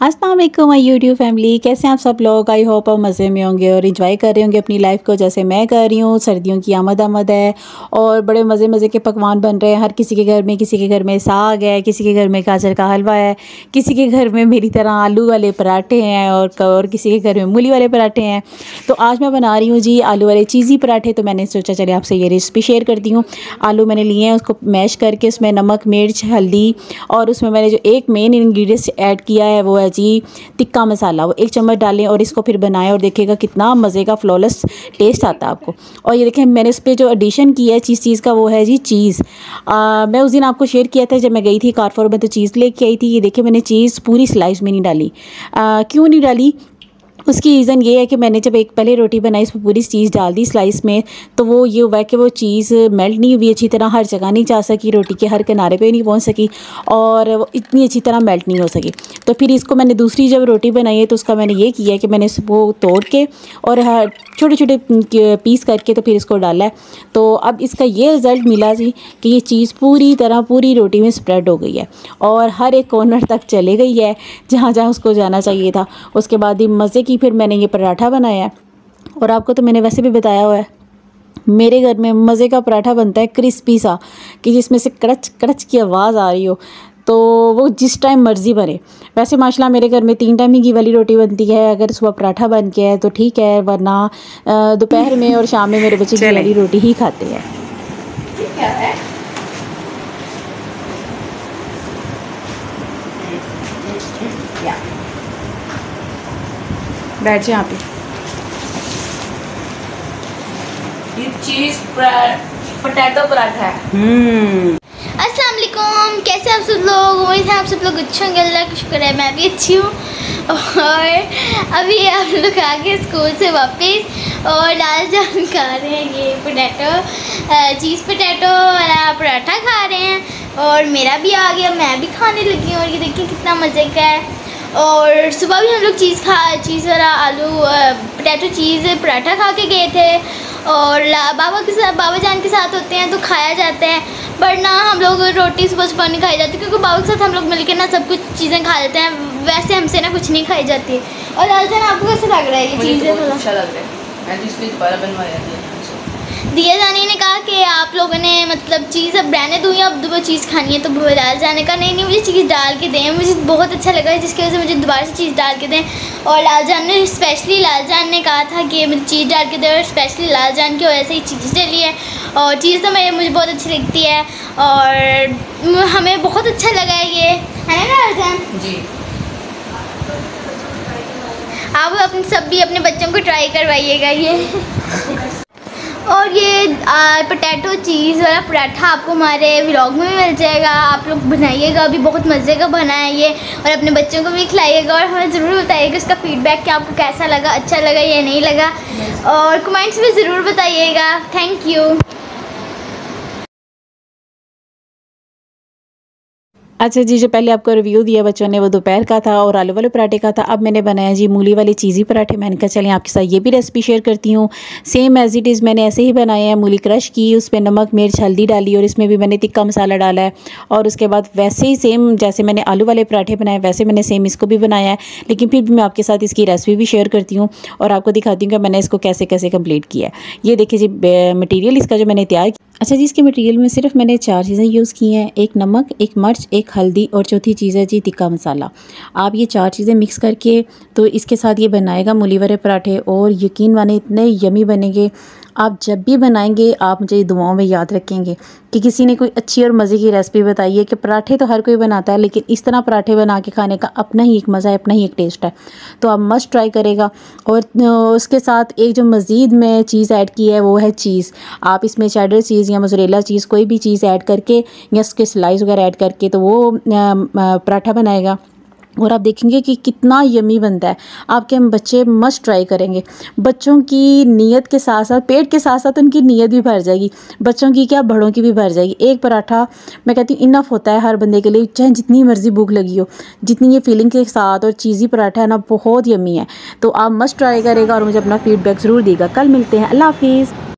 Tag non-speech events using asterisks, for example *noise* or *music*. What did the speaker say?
Aslam my YouTube family. कैसे आप सब लोग? आई होप आप मज़े में होंगे और इन्जॉय कर रहे होंगे अपनी लाइफ को जैसे मैं कर रही हूँ। सर्दियों की आमद आमद है और बड़े मज़े मज़े के पकवान बन रहे हैं। हर किसी के घर में, किसी के घर में साग है, किसी के घर में गाजर का हलवा है, किसी के घर में मेरी तरह आलू वाले पराठे हैं और और किसी के घर में मूली वाले पराठे हैं। तो आज मैं बना रही हूँ जी आलू वाले चीज़ी पराठे। तो मैंने सोचा चले आपसे ये रेसिपी शेयर करती हूँ। आलू मैंने लिए हैं, उसको मैश करके उसमें नमक, मिर्च, हल्दी और उसमें मैंने जो एक मेन इन्ग्रीडियंट्स ऐड किया है, वो है जी, टिक्का मसाला, वो एक चम्मच डालें और इसको फिर बनाएँ और देखिएगा कितना मज़े का फ्लॉलेस टेस्ट आता है आपको। और ये देखें, मैंने इस पर जो एडिशन किया है चीज़ चीज़ का, वो है जी चीज़ मैं उस दिन आपको शेयर किया था जब मैं गई थी कारफोर में तो चीज़ लेके आई थी। ये देखिए मैंने चीज़ पूरी स्लाइस में नहीं डाली। क्यों नहीं डाली? उसकी रीज़न ये है कि मैंने जब एक पहले रोटी बनाई, उसमें पूरी चीज़ डाल दी स्लाइस में तो वो ये हुआ कि वो चीज़ मेल्ट नहीं हुई अच्छी तरह, हर जगह नहीं जा सकी, रोटी के हर किनारे पे नहीं पहुँच सकी और इतनी अच्छी तरह मेल्ट नहीं हो सकी। तो फिर इसको मैंने दूसरी जब रोटी बनाई है तो उसका मैंने ये किया कि मैंने इसको तोड़ के और छोटे छोटे पीस करके तो फिर इसको डाला है। तो अब इसका ये रिज़ल्ट मिला जी कि ये चीज़ पूरी तरह, पूरी रोटी में स्प्रेड हो गई है और हर एक कॉर्नर तक चले गई है जहाँ जहाँ उसको जाना चाहिए था। उसके बाद ही मज़े की फिर मैंने ये पराठा बनाया है और आपको तो मैंने वैसे भी बताया हुआ है मेरे घर में मज़े का पराठा बनता है क्रिस्पी सा कि जिसमें से कड़च कड़च की आवाज़ आ रही हो तो वो जिस टाइम मर्ज़ी बने। वैसे माशाल्लाह मेरे घर में तीन टाइम ही घी वाली रोटी बनती है अगर सुबह पराठा बन के है तो ठीक है वरना दोपहर में और शाम में मेरे बच्चे घी वाली रोटी ही खाते हैं बैठ जाए यहाँ पे। ये चीज़ पोटैटो पराठा है। हम्म। कैसे आप सब लोग? उम्मीद है आप सब लोग अच्छे होंगे अल्लाह का शुक्र है मैं भी अच्छी हूँ। और अभी आप लोग आ गए स्कूल से वापस और दाल जान खा रहे हैं ये पोटैटो चीज़ पोटैटो वाला पराठा खा रहे हैं। और मेरा भी आ गया मैं भी खाने लगी हूँ और ये देखिए कितना मज़े का है। और सुबह भी हम लोग चीज़ खा चीज़ वाला आलू पोटैटो चीज़ पराठा खा के गए थे। और बाबा के साथ बाबा जान के साथ होते हैं तो खाया जाता है। बट ना हम लोग रोटी सुबह सुबह नहीं खाई जाती क्योंकि बाबा के साथ हम लोग मिलकर ना सब कुछ चीज़ें खा लेते हैं। वैसे हमसे ना कुछ नहीं खाई जाती। और जान आपको कैसे लग रहा है ये चीज़ें तो अच्छा लग रहा है। मैं तो इसलिए दोबारा बनवाया दिया जानी ने कहा कि आप लोगों ने मतलब चीज़ अब रहने दूँ या अब वो चीज़ खानी है तो डाल जाने का। नहीं नहीं मुझे चीज़ डाल के दें। मुझे बहुत अच्छा लगा जिसकी वजह से मुझे दोबारा से चीज़ डाल के दें। और लाल जान ने स्पेशली लाल जान ने कहा था कि मुझे चीज़ डाल के दें और स्पेशली लाल जान की वजह से ही चीज़ डली है। और चीज़ तो मेरे मुझे बहुत अच्छी लगती है। और हमें बहुत अच्छा लगा है ये। है ना लाल जान? जी। आप अपने सब भी अपने बच्चों को ट्राई करवाइएगा ये। *laughs* और ये पोटैटो चीज़ वाला पराठा आपको हमारे व्लॉग में मिल जाएगा। आप लोग बनाइएगा, अभी बहुत मज़े का बना है ये। और अपने बच्चों को भी खिलाइएगा और हमें ज़रूर बताइएगा इसका फीडबैक कि आपको कैसा लगा अच्छा लगा या नहीं लगा। और कमेंट्स में ज़रूर बताइएगा। थैंक यू अच्छा जी, जो पहले आपको रिव्यू दिया बच्चों ने, वो दोपहर का था और आलू वाले पराठे का था, अब मैंने बनाया जी मूली वाले चीज़ी पराठे। मैंने कहा, चलें, आपके साथ ये भी रेसिपी शेयर करती हूँ। सेम एज़ इट इज़ मैंने ऐसे ही बनाया है, मूली क्रश की, उस पर नमक, मिर्च, हल्दी डाली और इसमें भी मैंने तिक्का मसाला डाला है। और उसके बाद वैसे ही सेम जैसे मैंने आलू वाले पराठे बनाए, वैसे मैंने सेम इसको भी बनाया है। लेकिन फिर भी मैं आपके साथ इसकी रेसिपी भी शेयर करती हूँ और आपको दिखाती हूँ कि मैंने इसको कैसे कैसे कंप्लीट किया है। ये देखिए जी मटीरियल इसका जो मैंने तैयार अच्छा जी, इसके मटेरियल में सिर्फ़ मैंने चार चीज़ें यूज़ की हैं, एक नमक, एक मर्च, एक हल्दी और चौथी चीज़ है जी, टिक्का मसाला। आप ये चार चीज़ें मिक्स करके तो इसके साथ ये बनाएगा मूली वाले पराठे और यकीन माने इतने यमी बनेंगे आप जब भी बनाएँगे, आप मुझे दुआओं में याद रखेंगे कि किसी ने कोई अच्छी और मज़े की रेसिपी बताई है कि पराठे तो हर कोई बनाता है, लेकिन इस तरह पराठे बना के खाने का अपना ही एक मज़ा है, अपना ही एक टेस्ट है। तो आप मस्ट ट्राई करेगा। और उसके साथ एक जो मज़ीद में चीज़ ऐड की है, वो है चीज़ आप इसमें चैडर चीज़ या मजरेला चीज़ कोई भी चीज़ ऐड करके या उसके स्लाइस वगैरह ऐड करके तो वो पराठा बनाएगा। और आप देखेंगे कि कितना यमी बनता है। आपके हम बच्चे मस्ट ट्राई करेंगे। बच्चों की नीयत के साथ साथ, पेट के साथ साथ उनकी नीयत भी भर जाएगी। बच्चों की क्या? बड़ों की भी भर जाएगी। एक पराठा, मैं कहती हूँ इनफ होता है हर बंदे के लिए, चाहे जितनी मर्ज़ी भूख लगी हो। जितनी ये फीलिंग के साथ और चीज़ी पराठा है ना, बहुत यमी है। तो आप मस्ट ट्राई करेगा और मुझे अपना फीडबैक ज़रूर देगा। कल मिलते हैं। अल्लाह हाफिज़।